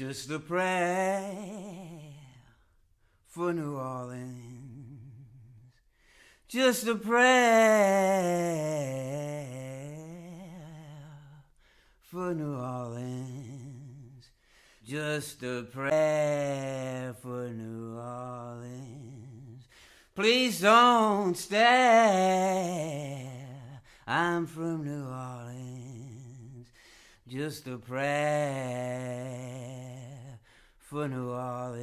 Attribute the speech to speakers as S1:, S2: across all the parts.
S1: Just a prayer for New Orleans. Just a prayer for New Orleans. Just a prayer for New Orleans. Please don't stare. I'm from New Orleans. Just a prayer for New Orleans.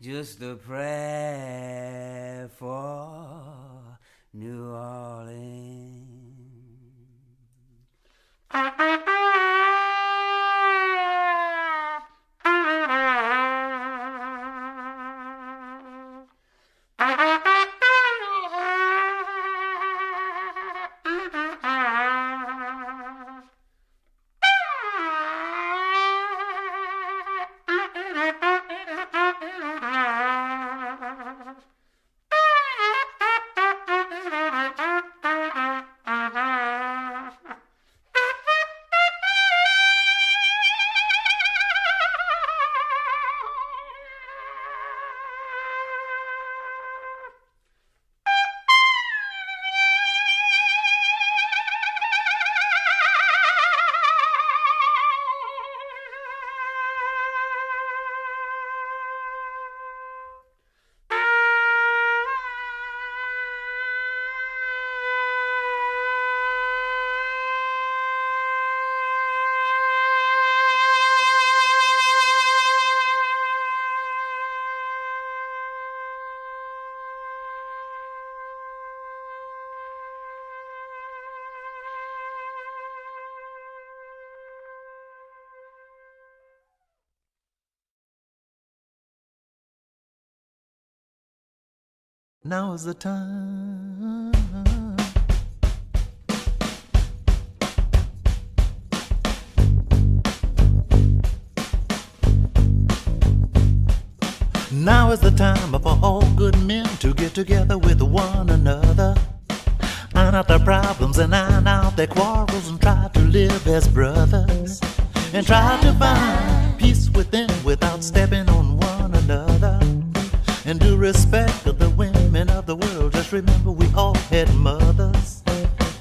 S1: Just a prayer for New Orleans.
S2: Now is the time. Now is the time for all good men to get together with one another. Iron out their problems and iron out their quarrels and try to live as brothers. And try to find peace within without stepping on one another. And do respect of the women of the world. Just remember we all had mothers.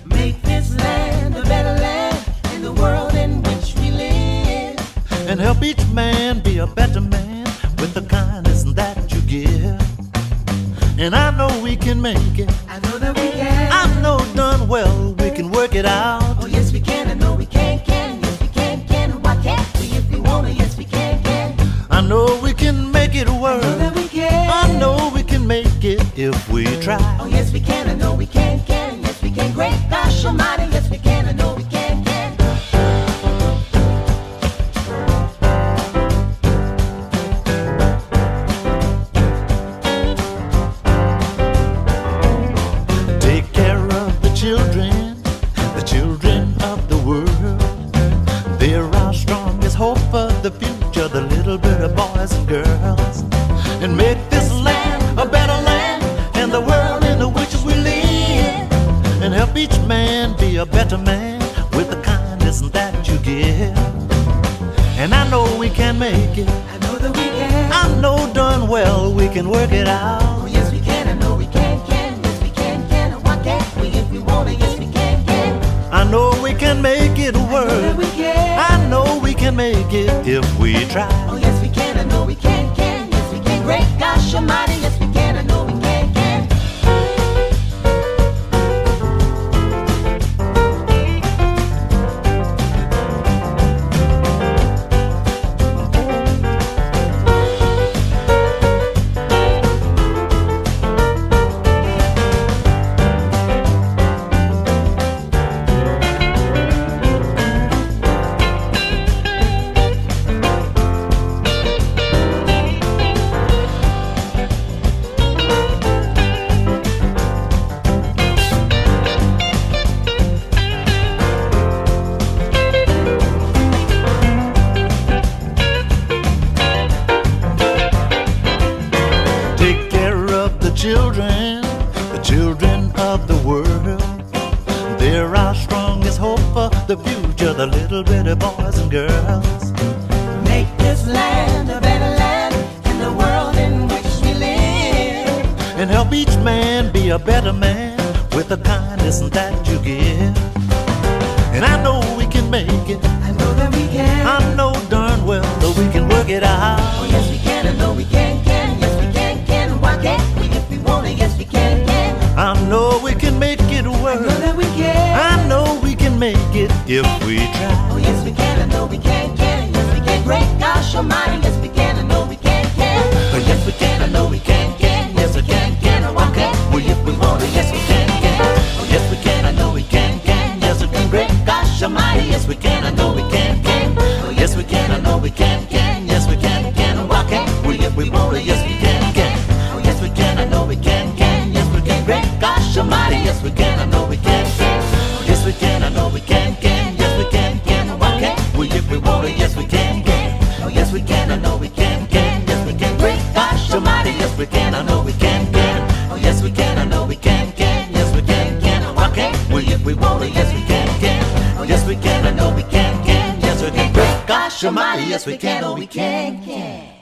S3: Make this land a better land in the world in which we live.
S2: And help each man be a better man with the kindness that you give. And I know we can make it.
S3: I know that we can.
S2: I know done well we can work it out.
S3: Oh yes we can. I know we can. Can yes we can. Can why can't we if we wanna? Yes we can. Can.
S2: I know we can make it work. If we try.
S3: Oh yes we can. I know we can. Can yes we can. Great gosh Almighty. We can
S2: make it.
S3: I know that we can.
S2: I know done well we can work it out.
S3: Oh yes we can. I know we can. Can yes we can. Can oh, why can't we oh, if we wanna? Yes we can. Can.
S2: I know we can make it
S3: I know
S2: work.
S3: we can.
S2: I know we can make it if we try.
S3: Oh yes we can, I know we can, can, yes we can. Great gosh almighty, yes a better
S2: man with the kindness that you give. And I know we can make it.
S3: I know that we can.
S2: I know darn well that we can work it out.
S3: Oh, yes, we can. I know we can, can. Yes, we can, can. Why can't we if we want to? Yes, we can, can.
S2: I know we can make it work.
S3: I know that we can.
S2: I know we can make it if we try.
S3: Oh, yes, we can. I know we can, can. Yes, we can. Great gosh almighty. Yes, we can. I know We can. I know we can, can. Oh, yes, we can. I know we can, Great gosh. Yes, we can. Oh, we can, can.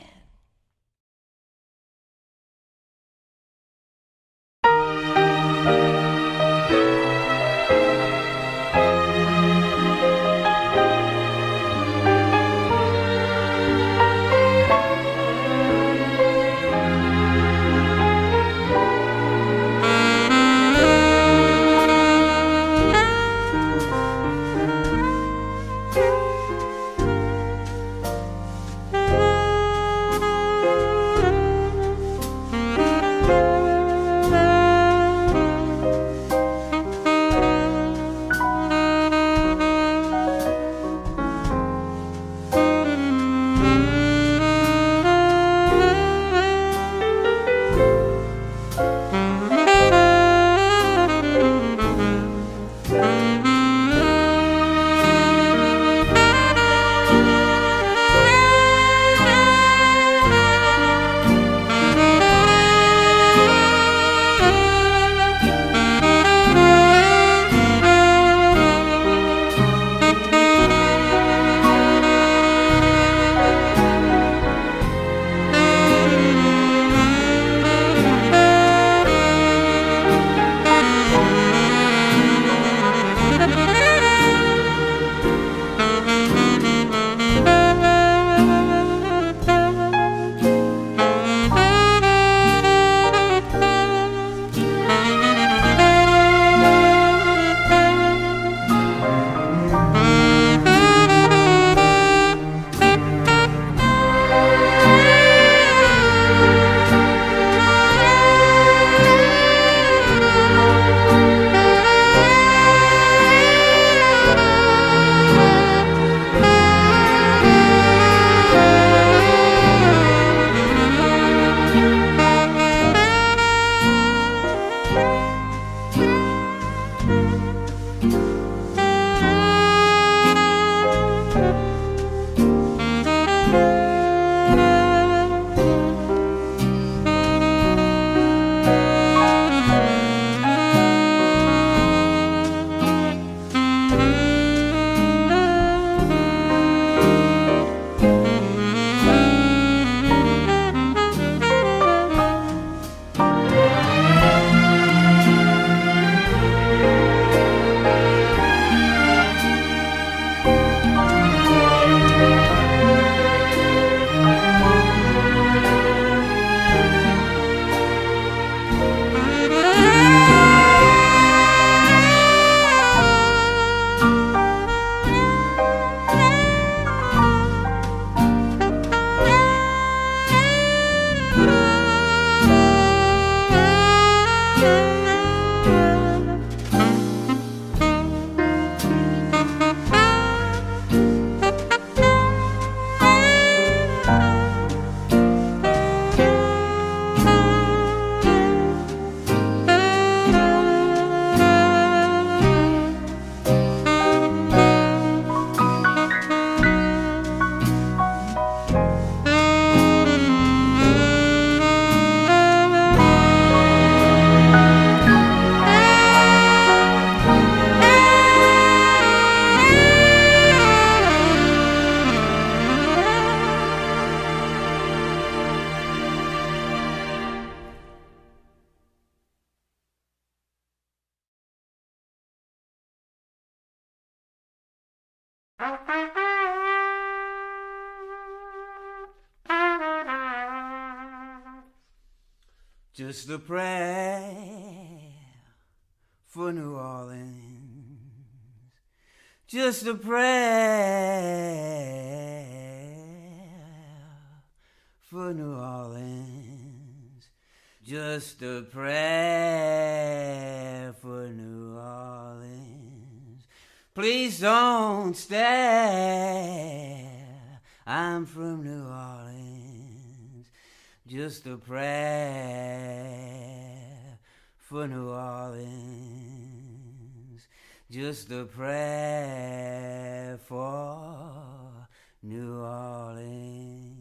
S1: Just a prayer for New Orleans. Just a prayer for New Orleans. Just a prayer for New Orleans. Please don't stare. I'm from New Orleans. Just a prayer for New Orleans. Just a prayer for New Orleans.